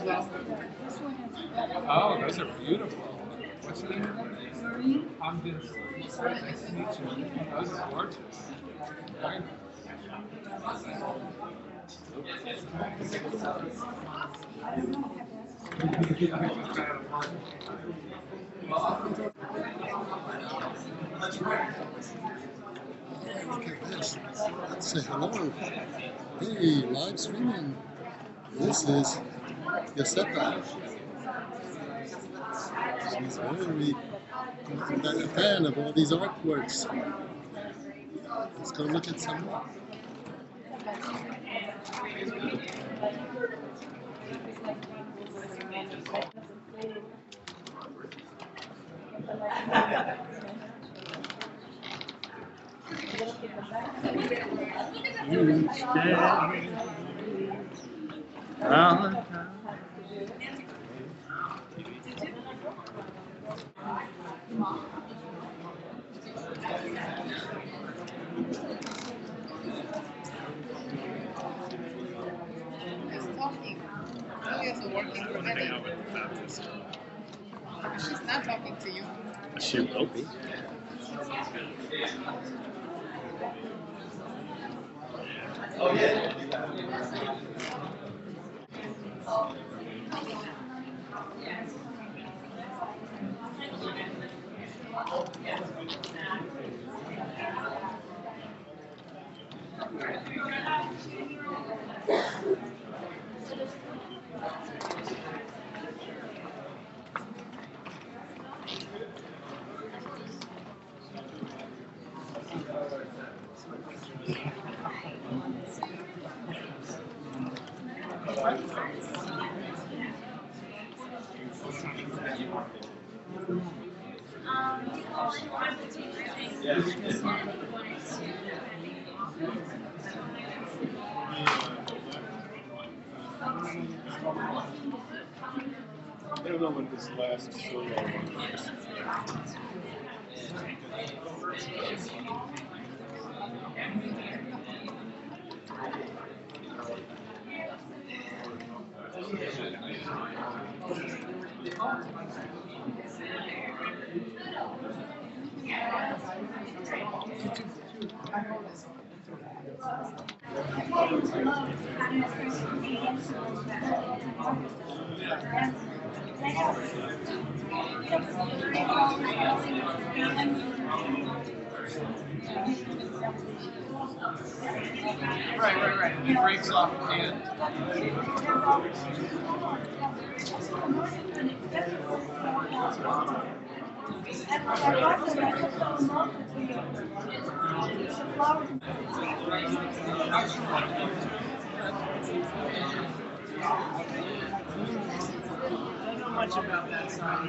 Oh, those are beautiful. What's your name? I'm Vince. Nice to meet you. Those are gorgeous. Very Look at this. Let's say hello. Hey, live streaming. This is Yoseta. She's very a fan of all these artworks. Let's go look at some more. Each working Eddie. She's not talking to you. She will be. I don't know when this last solo one was. Right, right, right. It breaks off the end. I don't know much about that song.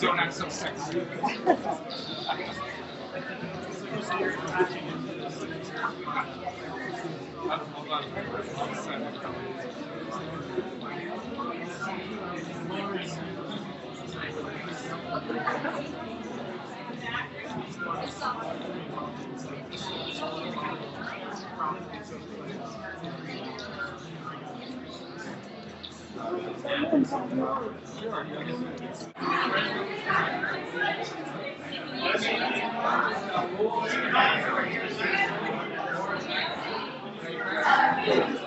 Don't act so sexy. Uh, hold